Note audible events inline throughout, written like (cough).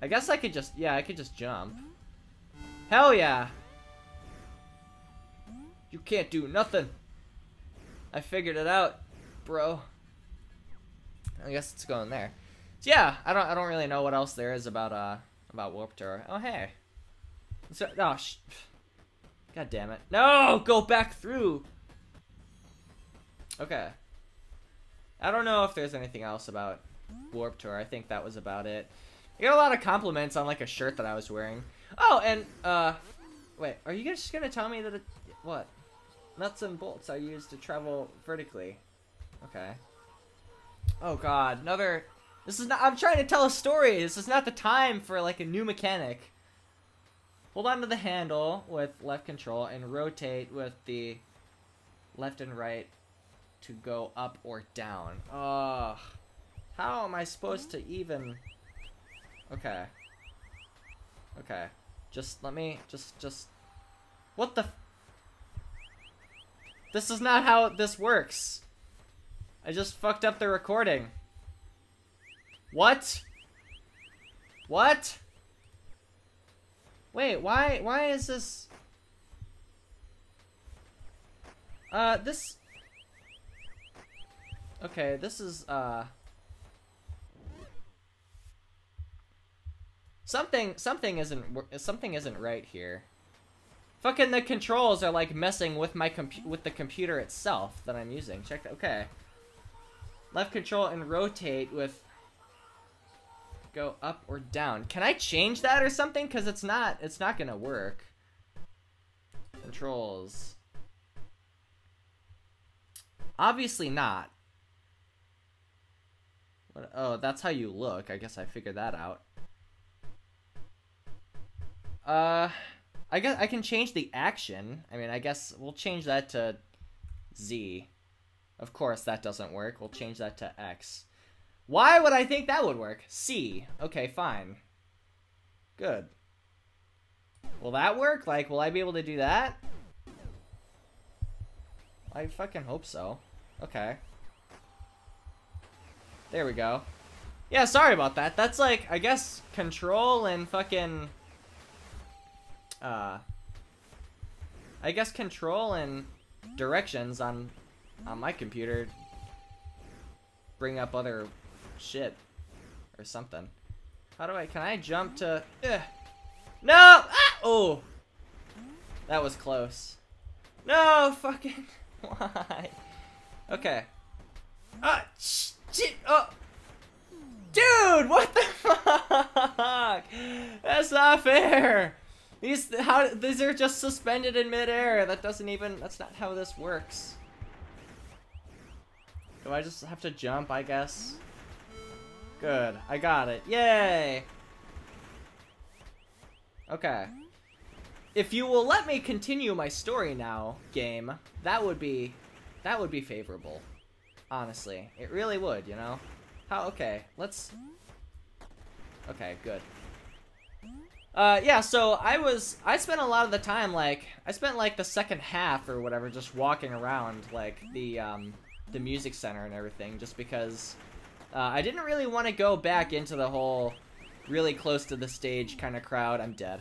I guess I could just, yeah, I could just jump. Hell yeah. You can't do nothing. I figured it out, bro. I guess it's going there. So yeah, I don't I don't really know what else there is about uh about Warped Tour. Oh hey. So, oh sh God damn it. No, go back through. Okay. I don't know if there's anything else about Warped Tour. I think that was about it. I got a lot of compliments on like a shirt that I was wearing. Oh, and uh wait, are you guys just gonna tell me that it what? Nuts and bolts are used to travel vertically. Okay. Oh god, another This is not I'm trying to tell a story. This is not the time for like a new mechanic. Hold on to the handle with left control and rotate with the left and right to go up or down. Ugh. How am I supposed to even... Okay. Okay. Just let me... Just, just... What the... This is not how this works. I just fucked up the recording. What? What? Wait, why why is this Uh this Okay, this is uh Something something isn't something isn't right here. Fucking the controls are like messing with my compu with the computer itself that I'm using. Check that. Okay. Left control and rotate with go up or down. Can I change that or something? Cause it's not it's not gonna work. Controls. Obviously not. What, oh, that's how you look. I guess I figured that out. Uh, I guess I can change the action. I mean, I guess we'll change that to Z. Of course, that doesn't work. We'll change that to X. Why would I think that would work? C. Okay, fine. Good. Will that work? Like, will I be able to do that? I fucking hope so. Okay. There we go. Yeah, sorry about that. That's like, I guess, control and fucking... Uh... I guess control and directions on on my computer bring up other shit or something. How do I, can I jump to, ugh. no, ah! oh, that was close. No, fucking, (laughs) why? Okay. Ah, shit, oh. Dude, what the (laughs) fuck? That's not fair. These how these are just suspended in midair. That doesn't even that's not how this works. Do I just have to jump, I guess? Good. I got it. Yay! Okay. If you will let me continue my story now, game, that would be that would be favorable. Honestly. It really would, you know? How okay, let's Okay, good. Uh, yeah, so I was, I spent a lot of the time, like, I spent, like, the second half or whatever just walking around, like, the, um, the music center and everything, just because uh, I didn't really want to go back into the whole really close to the stage kind of crowd. I'm dead.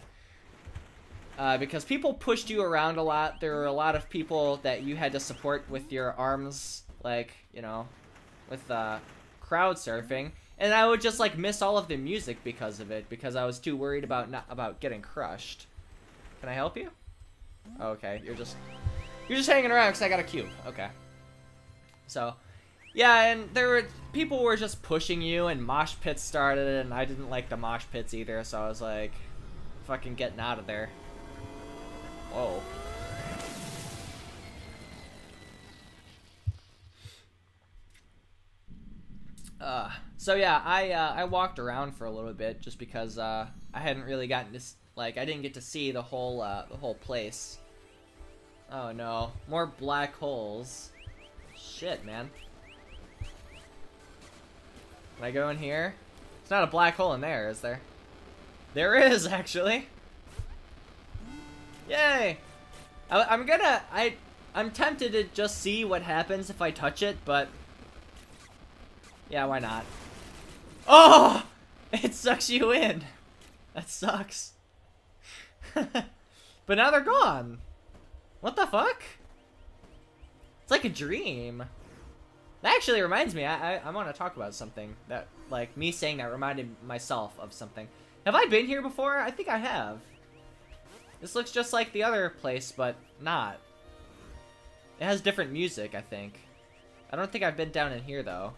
Uh, because people pushed you around a lot. There were a lot of people that you had to support with your arms, like, you know, with uh, crowd surfing. And I would just, like, miss all of the music because of it, because I was too worried about not about getting crushed. Can I help you? okay, you're just... You're just hanging around because I got a cube. Okay. So, yeah, and there were... People were just pushing you, and mosh pits started, and I didn't like the mosh pits either, so I was like... Fucking getting out of there. Whoa. Uh, so yeah, I uh, I walked around for a little bit just because uh, I hadn't really gotten to like I didn't get to see the whole uh, the whole place. Oh no, more black holes. Shit, man. Can I go in here? It's not a black hole in there, is there? There is, (laughs) actually. Yay! I, am gonna... I, I'm tempted to just see what happens if I touch it, but... Yeah, why not? Oh! It sucks you in! That sucks. (laughs) but now they're gone. What the fuck? It's like a dream. That actually reminds me, I, I, I want to talk about something that, like, me saying that reminded myself of something. Have I been here before? I think I have. This looks just like the other place, but not. It has different music, I think. I don't think I've been down in here, though.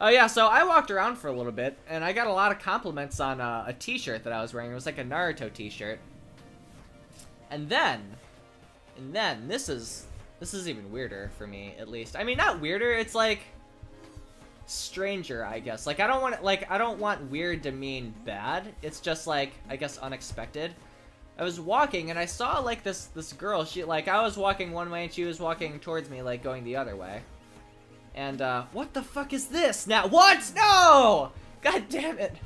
Oh yeah, so I walked around for a little bit, and I got a lot of compliments on uh, a t-shirt that I was wearing. It was like a Naruto t-shirt. And then, and then, this is, this is even weirder for me, at least. I mean, not weirder, it's like, stranger, I guess. Like, I don't want, like, I don't want weird to mean bad. It's just, like, I guess unexpected. I was walking, and I saw, like, this, this girl, she, like, I was walking one way, and she was walking towards me, like, going the other way. And, uh, what the fuck is this now? What? No! God damn it.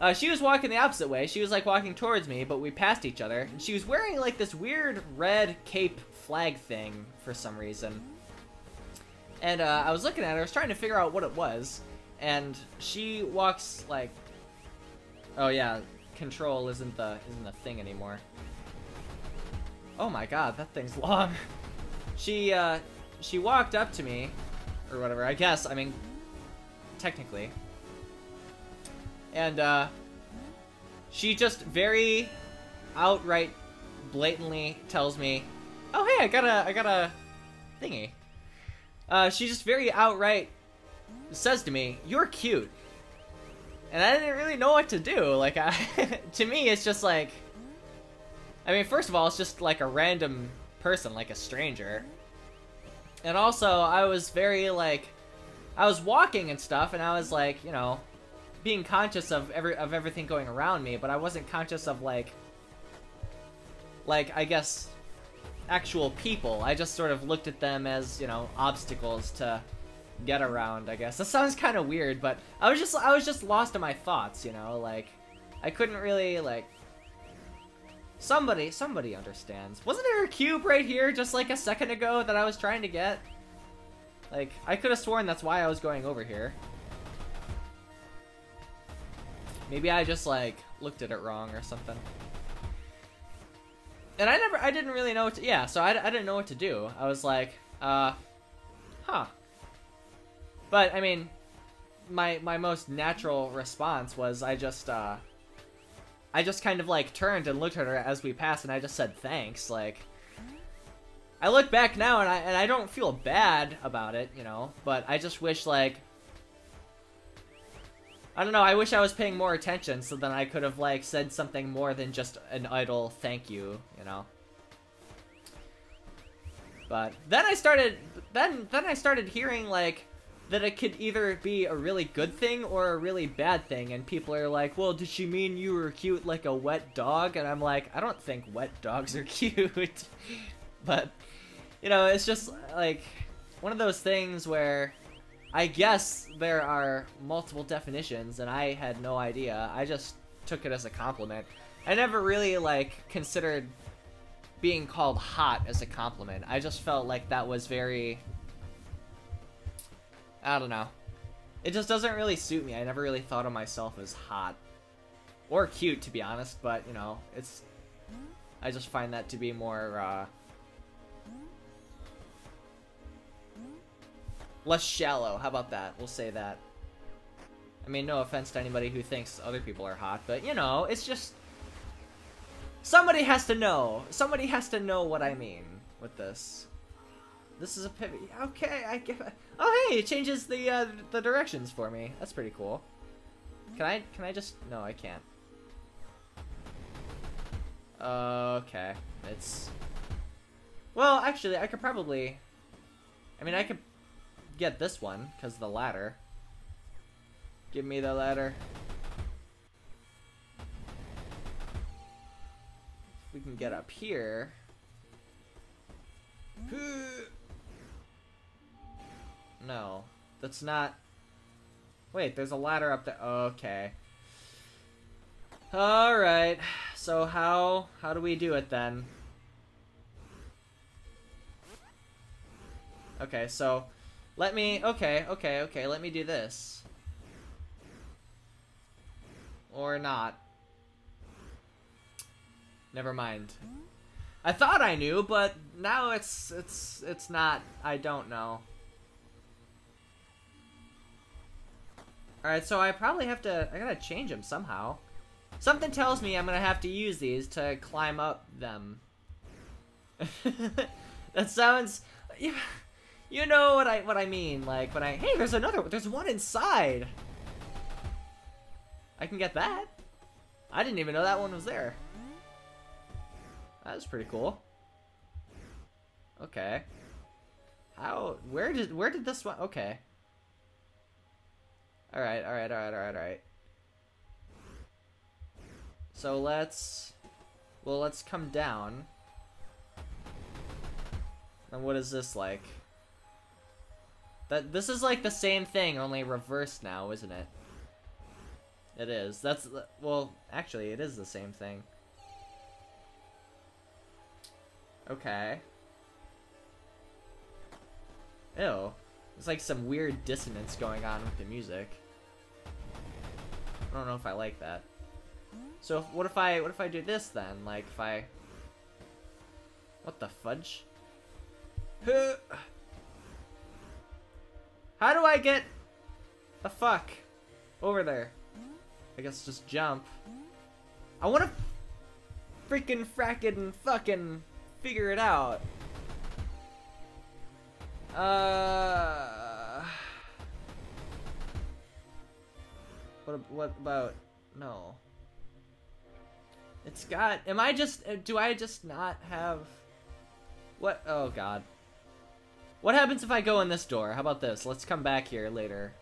Uh, she was walking the opposite way. She was, like, walking towards me, but we passed each other. And she was wearing, like, this weird red cape flag thing for some reason. And, uh, I was looking at her. I was trying to figure out what it was. And she walks, like... Oh, yeah. Control isn't the, isn't the thing anymore. Oh my god, that thing's long. She, uh, she walked up to me, or whatever, I guess, I mean, technically. And, uh, she just very outright, blatantly tells me, oh, hey, I got a, I got a thingy. Uh, she just very outright says to me, you're cute. And I didn't really know what to do. Like, I, (laughs) to me, it's just like, I mean, first of all, it's just like a random person, like a stranger. And also, I was very, like, I was walking and stuff, and I was, like, you know, being conscious of every of everything going around me, but I wasn't conscious of, like, like, I guess, actual people. I just sort of looked at them as, you know, obstacles to get around, I guess. That sounds kind of weird, but I was just, I was just lost in my thoughts, you know, like, I couldn't really, like, Somebody, somebody understands. Wasn't there a cube right here just like a second ago that I was trying to get? Like, I could have sworn that's why I was going over here. Maybe I just, like, looked at it wrong or something. And I never, I didn't really know what to, yeah, so I, I didn't know what to do. I was like, uh, huh. But, I mean, my, my most natural response was I just, uh, I just kind of like turned and looked at her as we passed and I just said thanks, like I look back now and I and I don't feel bad about it, you know, but I just wish like I don't know, I wish I was paying more attention so then I could have like said something more than just an idle thank you, you know. But then I started then then I started hearing like that it could either be a really good thing or a really bad thing. And people are like, well, did she mean you were cute like a wet dog? And I'm like, I don't think wet dogs are (laughs) cute. but, you know, it's just like one of those things where I guess there are multiple definitions and I had no idea. I just took it as a compliment. I never really like considered being called hot as a compliment. I just felt like that was very I don't know. It just doesn't really suit me. I never really thought of myself as hot. Or cute, to be honest, but, you know, it's... I just find that to be more, uh... Less shallow, how about that? We'll say that. I mean, no offense to anybody who thinks other people are hot, but, you know, it's just... Somebody has to know. Somebody has to know what I mean with this. This is a pivot. Okay, I get. Oh, hey, it changes the uh, the directions for me. That's pretty cool. Can I can I just? No, I can't. Okay, it's. Well, actually, I could probably. I mean, I could get this one because the ladder. Give me the ladder. we can get up here. No. That's not... Wait, there's a ladder up there. Okay. Alright. So how... How do we do it then? Okay, so... Let me... Okay, okay, okay. Let me do this. Or not. Never mind. I thought I knew, but now it's it's it's not. I don't know. Alright, so I probably have to... I gotta change them somehow. Something tells me I'm gonna have to use these to climb up them. (laughs) that sounds... You, you know what I what I mean, like, when I... Hey, there's another... There's one inside! I can get that. I didn't even know that one was there. That was pretty cool. Okay. How... Where did... Where did this one... Okay. Alright, alright, alright, alright, alright. So let's... Well, let's come down. And what is this like? That This is like the same thing, only reversed now, isn't it? It is. That's... Well, actually, it is the same thing. Okay. Ew. There's like some weird dissonance going on with the music. I don't know if I like that. So what if I what if I do this then? Like if I What the fudge? How do I get the fuck over there? I guess just jump. I want to freaking frackin' fucking figure it out. Uh. What? What about? No. It's got. Am I just? uh, Do I just not have? What? Oh God. What happens if I go in this door? How about this? Let's come back here later.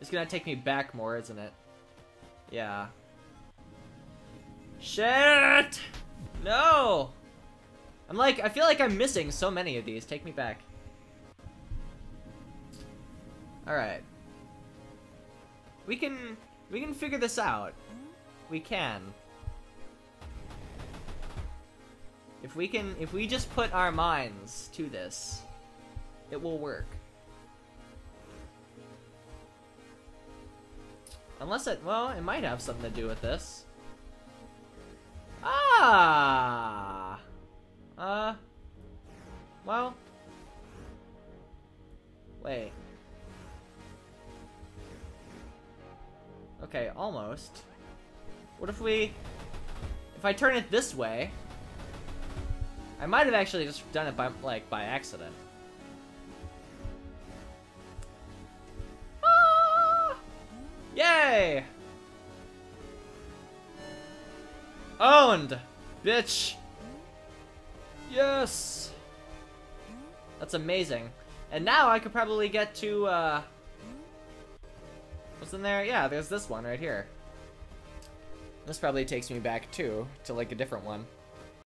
It's gonna take me back more, isn't it? Yeah. Shit! No! I'm like, I feel like I'm missing so many of these. Take me back. Alright. We can, we can figure this out. We can. If we can, if we just put our minds to this, it will work. Unless it, well, it might have something to do with this. Ah! Uh, well, wait. Okay, almost. What if we, if I turn it this way, I might have actually just done it by, like, by accident. Ah! Yay! Owned! Bitch! Yes! That's amazing. And now I could probably get to, uh... In there? Yeah, there's this one right here. This probably takes me back, too, to, like, a different one.